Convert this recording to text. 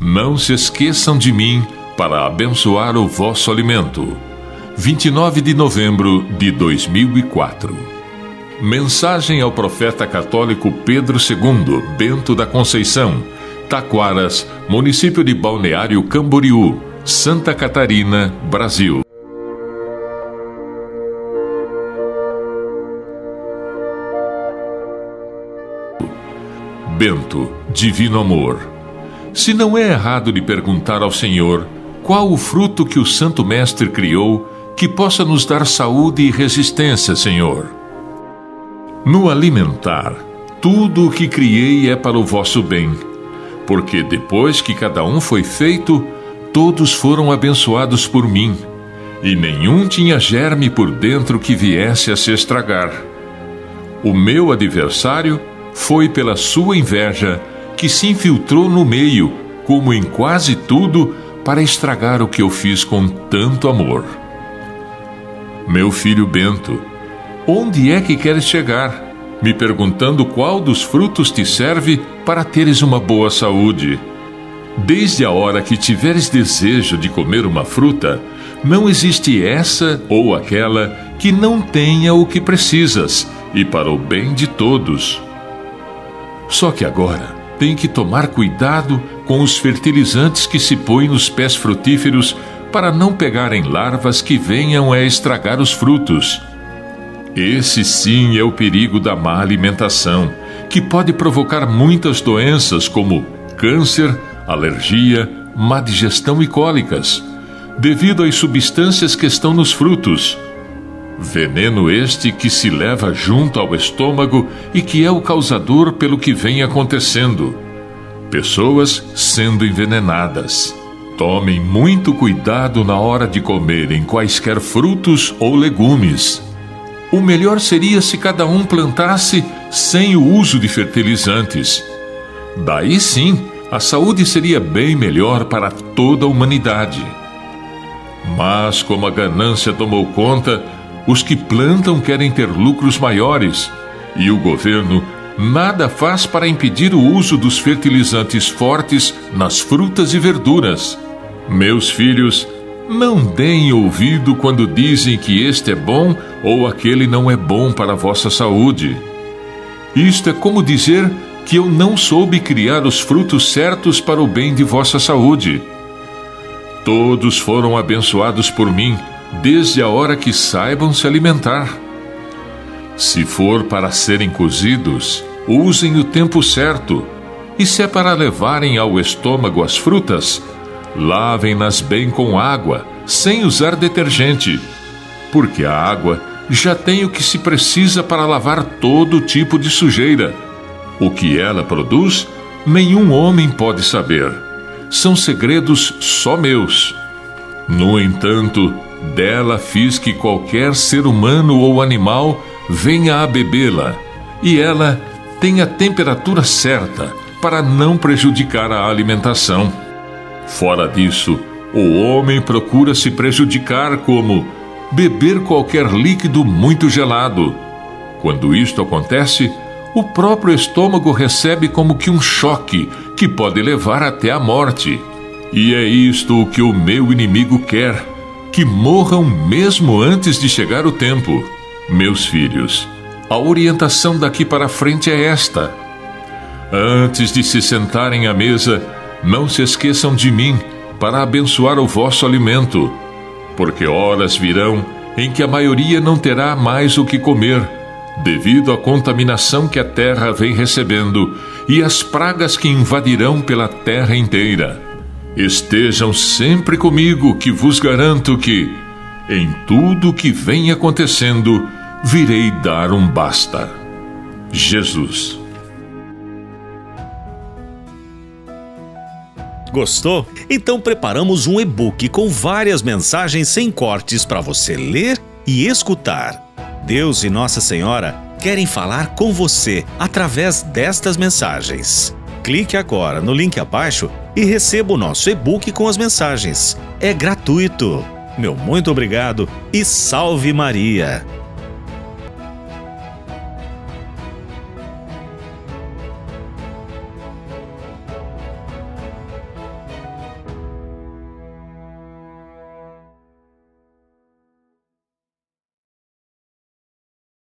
Não se esqueçam de mim para abençoar o vosso alimento. 29 de novembro de 2004. Mensagem ao profeta católico Pedro II, Bento da Conceição, Taquaras, município de Balneário Camboriú, Santa Catarina, Brasil. Bento, Divino Amor. Se não é errado lhe perguntar ao Senhor qual o fruto que o Santo Mestre criou que possa nos dar saúde e resistência, Senhor. No alimentar, tudo o que criei é para o vosso bem, porque depois que cada um foi feito, todos foram abençoados por mim, e nenhum tinha germe por dentro que viesse a se estragar. O meu adversário foi pela sua inveja que se infiltrou no meio, como em quase tudo, para estragar o que eu fiz com tanto amor. Meu filho Bento, onde é que queres chegar? Me perguntando qual dos frutos te serve para teres uma boa saúde. Desde a hora que tiveres desejo de comer uma fruta, não existe essa ou aquela que não tenha o que precisas, e para o bem de todos. Só que agora tem que tomar cuidado com os fertilizantes que se põem nos pés frutíferos para não pegarem larvas que venham a estragar os frutos. Esse sim é o perigo da má alimentação, que pode provocar muitas doenças como câncer, alergia, má digestão e cólicas, devido às substâncias que estão nos frutos. Veneno este que se leva junto ao estômago e que é o causador pelo que vem acontecendo. Pessoas sendo envenenadas. Tomem muito cuidado na hora de comerem quaisquer frutos ou legumes. O melhor seria se cada um plantasse sem o uso de fertilizantes. Daí sim, a saúde seria bem melhor para toda a humanidade. Mas, como a ganância tomou conta, os que plantam querem ter lucros maiores e o governo nada faz para impedir o uso dos fertilizantes fortes nas frutas e verduras. Meus filhos, não deem ouvido quando dizem que este é bom ou aquele não é bom para a vossa saúde. Isto é como dizer que eu não soube criar os frutos certos para o bem de vossa saúde. Todos foram abençoados por mim desde a hora que saibam se alimentar. Se for para serem cozidos, usem o tempo certo. E se é para levarem ao estômago as frutas, lavem-nas bem com água, sem usar detergente, porque a água já tem o que se precisa para lavar todo tipo de sujeira. O que ela produz, nenhum homem pode saber. São segredos só meus. No entanto, dela fiz que qualquer ser humano ou animal venha a bebê-la, e ela tem a temperatura certa para não prejudicar a alimentação. Fora disso, o homem procura se prejudicar como beber qualquer líquido muito gelado. Quando isto acontece, o próprio estômago recebe como que um choque que pode levar até a morte. E é isto o que o meu inimigo quer que morram mesmo antes de chegar o tempo. Meus filhos, a orientação daqui para frente é esta. Antes de se sentarem à mesa, não se esqueçam de mim para abençoar o vosso alimento, porque horas virão em que a maioria não terá mais o que comer, devido à contaminação que a terra vem recebendo e às pragas que invadirão pela terra inteira. Estejam sempre comigo, que vos garanto que, em tudo que vem acontecendo, virei dar um basta. Jesus. Gostou? Então preparamos um e-book com várias mensagens sem cortes para você ler e escutar. Deus e Nossa Senhora querem falar com você através destas mensagens. Clique agora no link abaixo e receba o nosso e-book com as mensagens. É gratuito. Meu muito obrigado e salve Maria!